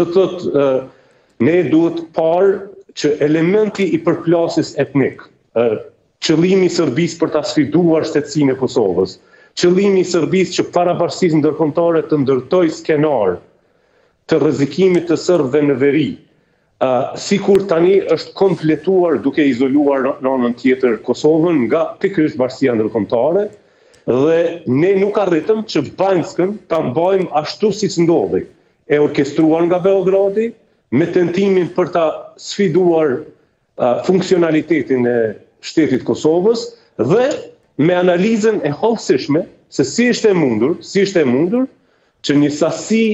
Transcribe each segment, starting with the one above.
Do të thotë, ne duhet parë që elementi i përplasjes etnik, qëllimi i Serbisë për ta sfiduar shtetësinë e Kosovës, qëllimi i Serbisë që para bashkësisë ndërkombëtare të ndërtojë skenar të rrezikimit të serbëve në veri, sikur tani është kompletuar duke izoluar në anën tjetër Kosovën nga pikërisht bashkësia ndërkombëtare dhe ne nuk arritëm që Banjskën ta mbajmë ashtu siç ndodhi e orkestruar nga Beogradi, me tentimin për ta sfiduar funksionalitetin e shtetit të Kosovës dhe me analizën e hollësishme se si ishte e mundur, si ishte e mundur që një sasi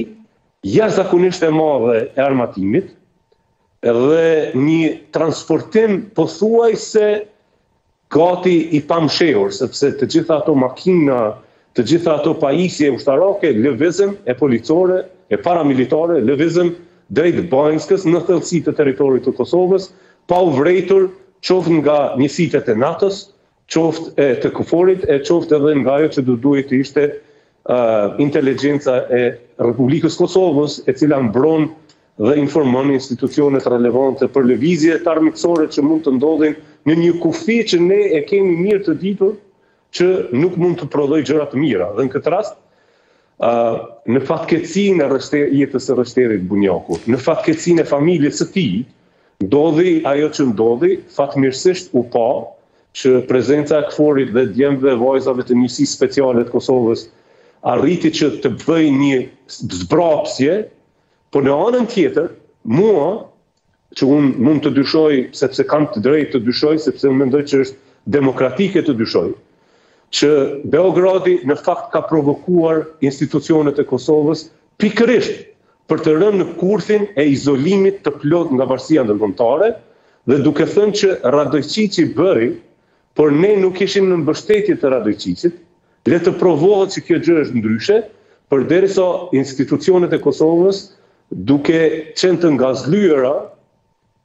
jashtëzakonisht e madhe e armatimit dhe një transportim pothuajse Gati i pamshehur, sepse të gjitha ato makina, të gjitha ato pajisje ushtarake lëvizën, e policore, e paramilitare lëvizën drejt Banjskës në thellësi të territorit të Kosovës, pa u vërejtur qoftë nga njësitet e NATO-s, qoftë e të KFOR-it e qoftë edhe nga ajo që do duhej të ishte inteligjenca e Republikës Kosovës, e cila mbron dhe informon institucionet relevante për lëvizjet armiqësore që mund të ndodhin në një kufi që ne e kemi mirë të ditur që nuk mund të prodhojë gjëra të mira. Dhe në këtë rast, në fatkeqësinë e rreshter, jetës së rreshterit Bunjaku, në fatkeqësinë e familjes së tij, ndodhi ajo që ndodhi, fatmirësisht u pa që prezenca e KFOR-it dhe djemve dhe vajzave të njësisë speciale të Kosovës arriti që të bëjë një zbrapsje Por në anën tjetër, mua që unë mund të dyshoj sepse kam të drejtë të dyshoj sepse unë mendoj që është demokratike të dyshoj që Beogradi në fakt ka provokuar institucionet e Kosovës pikërisht për të rënë në kurthin e izolimit të plotë nga bashkësia ndërkombëtare dhe duke thënë që Radoiçiqi bëri Por ne nuk ishim në mbështetje të Radoiçiqit, le të provohet që kjo gjë është ndryshe, përderisa institucionet e Kosovës duke qenë të ngazëllyera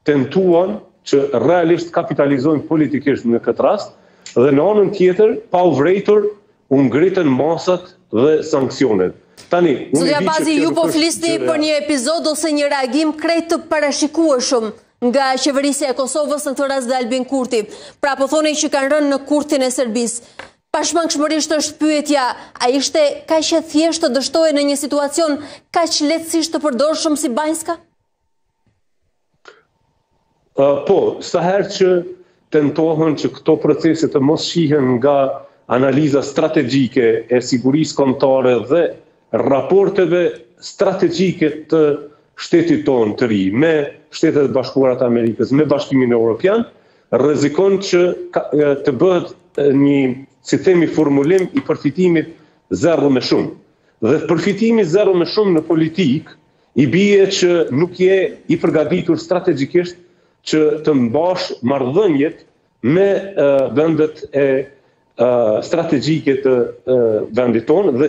tentuan që realisht të kapitalizojnë politikisht në këtë rast dhe në anën tjetër pa u vërejtur u ngritën masat dhe sanksionet. Tani, unë e di që kjo nuk është gjë e re. Zoti Abazi, ju po flisni për një episod ose një reagim krejt të parashikueshëm. Nga qeverisja e Kosovës në këtë rast dhe Albin Kurti. Pra po thoni që kanë rënë në kurthin e Serbisë. Pashmangshmërisht është pyetja, a ishte kaq e thjeshtë të dështoje në një situacion kaq lehtësisht të përdorshëm si Banjska? Po, sa herë që tentohen që këto procese të mos shihen nga analiza strategjike e sigurisë kombëtare dhe raporteve strategjike të shtetit tonë të ri me Shtetet e Bashkuara të Amerikës, me Bashkimin Evropian, rrezikon që të bëhet një si themi formulim i përfitimit zero me shumë. Dhe përfitimi zero me shumë në politikë i bie që nuk je i përgatitur strategjikisht që të mbash marrëdhëniet me vendet e strategjike të vendit tonë dhe